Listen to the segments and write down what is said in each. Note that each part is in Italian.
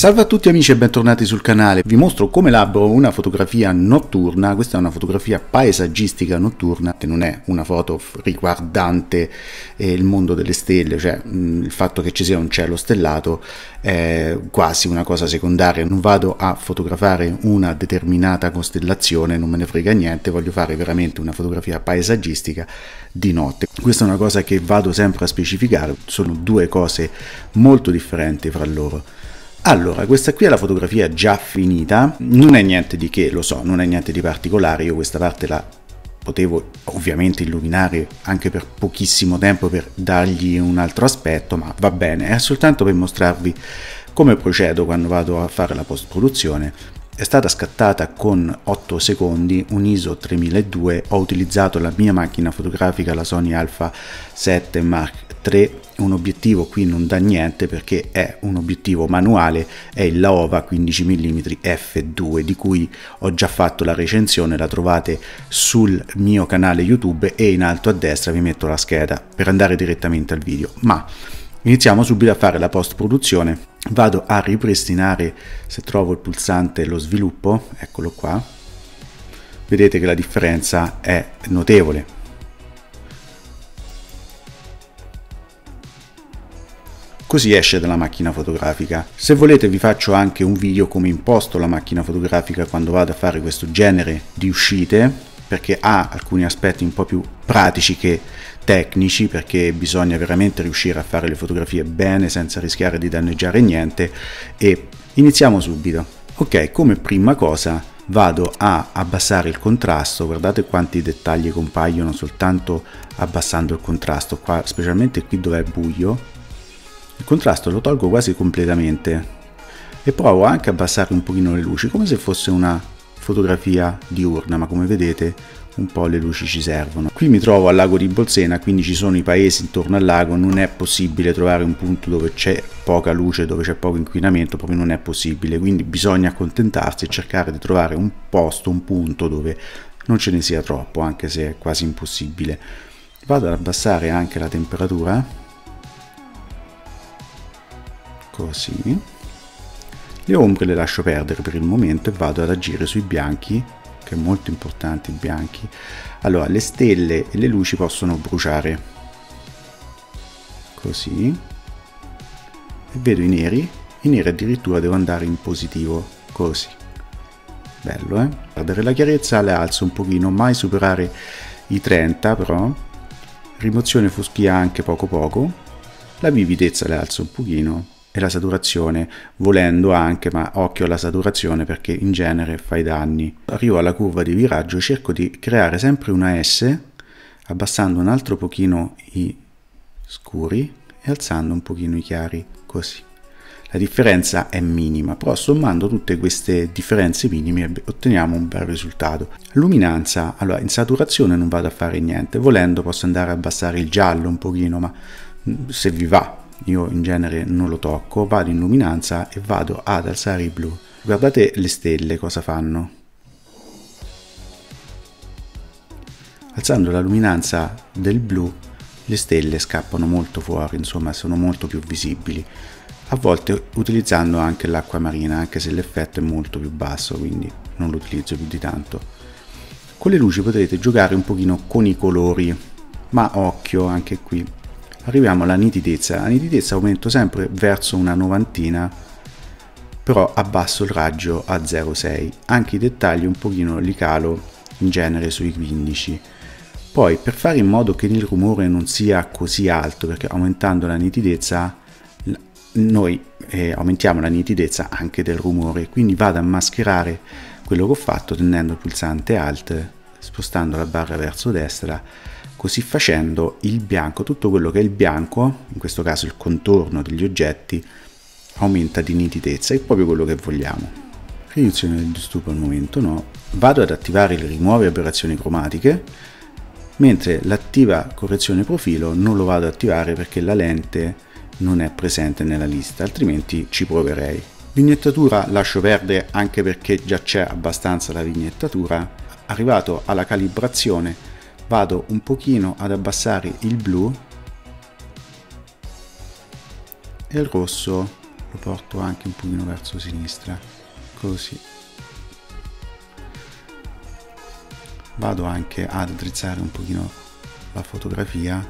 Salve a tutti amici e bentornati sul canale, vi mostro come elaboro una fotografia notturna, questa è una fotografia paesaggistica notturna, non è una foto riguardante eh, il mondo delle stelle, cioè mh, il fatto che ci sia un cielo stellato è quasi una cosa secondaria, non vado a fotografare una determinata costellazione, non me ne frega niente, voglio fare veramente una fotografia paesaggistica di notte. Questa è una cosa che vado sempre a specificare, sono due cose molto differenti fra loro. Allora, questa qui è la fotografia già finita, non è niente di che, lo so, non è niente di particolare, io questa parte la potevo ovviamente illuminare anche per pochissimo tempo per dargli un altro aspetto, ma va bene, è soltanto per mostrarvi come procedo quando vado a fare la post produzione. È stata scattata con 8 secondi, un ISO 3002, ho utilizzato la mia macchina fotografica, la Sony Alpha 7 Mark 3 un obiettivo qui non dà niente perché è un obiettivo manuale è il Laowa 15 mm f2 di cui ho già fatto la recensione la trovate sul mio canale youtube e in alto a destra vi metto la scheda per andare direttamente al video. Ma iniziamo subito a fare la post produzione vado a ripristinare se trovo il pulsante lo sviluppo. Eccolo qua. Vedete che la differenza è notevole così esce dalla macchina fotografica. Se volete vi faccio anche un video come imposto la macchina fotografica quando vado a fare questo genere di uscite perché ha alcuni aspetti un po' più pratici che tecnici perché bisogna veramente riuscire a fare le fotografie bene senza rischiare di danneggiare niente e iniziamo subito. Ok, come prima cosa vado a abbassare il contrasto, guardate quanti dettagli compaiono soltanto abbassando il contrasto, qua specialmente qui dove è buio il contrasto lo tolgo quasi completamente e provo anche a abbassare un pochino le luci come se fosse una fotografia diurna ma come vedete un po' le luci ci servono. Qui mi trovo al lago di Bolsena, quindi ci sono i paesi intorno al lago, non è possibile trovare un punto dove c'è poca luce, dove c'è poco inquinamento, proprio non è possibile, quindi bisogna accontentarsi e cercare di trovare un posto, un punto dove non ce ne sia troppo, anche se è quasi impossibile. Vado ad abbassare anche la temperatura così. Le ombre le lascio perdere per il momento e vado ad agire sui bianchi che è molto importante i bianchi. Allora le stelle e le luci possono bruciare. Così. E vedo i neri. I neri addirittura devo andare in positivo. Così. Bello eh? Perdere la chiarezza le alzo un pochino mai superare i 30 però. Rimozione foschia anche poco poco. La vividezza le alzo un pochino e la saturazione, volendo anche, ma occhio alla saturazione perché in genere fa i danni. Arrivo alla curva di viraggio, cerco di creare sempre una S, abbassando un altro pochino i scuri e alzando un pochino i chiari, così. La differenza è minima, però sommando tutte queste differenze minime otteniamo un bel risultato. Luminanza, allora in saturazione non vado a fare niente, volendo posso andare a abbassare il giallo un pochino, ma mm, se vi va, io in genere non lo tocco, vado in luminanza e vado ad alzare il blu. Guardate le stelle cosa fanno. Alzando la luminanza del blu le stelle scappano molto fuori, insomma sono molto più visibili. A volte utilizzando anche l'acqua marina, anche se l'effetto è molto più basso, quindi non lo utilizzo più di tanto. Con le luci potrete giocare un pochino con i colori, ma occhio anche qui, arriviamo alla nitidezza. La nitidezza aumento sempre verso una novantina, però abbasso il raggio a 0,6. Anche i dettagli un pochino li calo in genere sui 15. Poi per fare in modo che il rumore non sia così alto, perché aumentando la nitidezza noi eh, aumentiamo la nitidezza anche del rumore, quindi vado a mascherare quello che ho fatto tenendo il pulsante Alt, spostando la barra verso destra Così facendo il bianco, tutto quello che è il bianco, in questo caso il contorno degli oggetti, aumenta di nitidezza, è proprio quello che vogliamo. Riduzione del disturbo al momento no. Vado ad attivare il rimuove aberrazioni cromatiche, mentre l'attiva correzione profilo non lo vado ad attivare perché la lente non è presente nella lista, altrimenti ci proverei. Vignettatura lascio perdere anche perché già c'è abbastanza la vignettatura. Arrivato alla calibrazione vado un pochino ad abbassare il blu e il rosso lo porto anche un pochino verso sinistra così. Vado anche a drizzare un pochino la fotografia.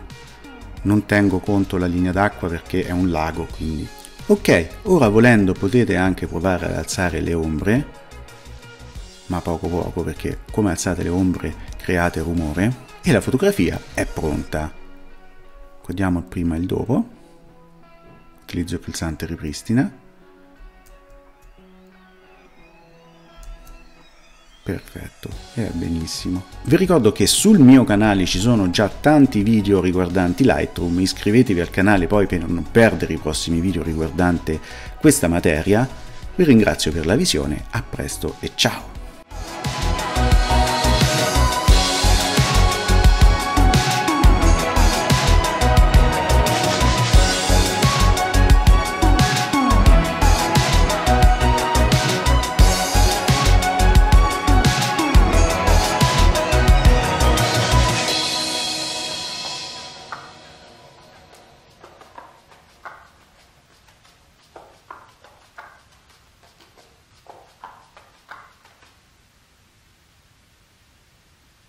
Non tengo conto la linea d'acqua perché è un lago quindi. Ok ora volendo potete anche provare ad alzare le ombre ma poco poco perché come alzate le ombre create rumore e la fotografia è pronta guardiamo prima il dopo utilizzo il pulsante ripristina Perfetto, è benissimo. Vi ricordo che sul mio canale ci sono già tanti video riguardanti Lightroom, iscrivetevi al canale poi per non perdere i prossimi video riguardanti questa materia. Vi ringrazio per la visione, a presto e ciao!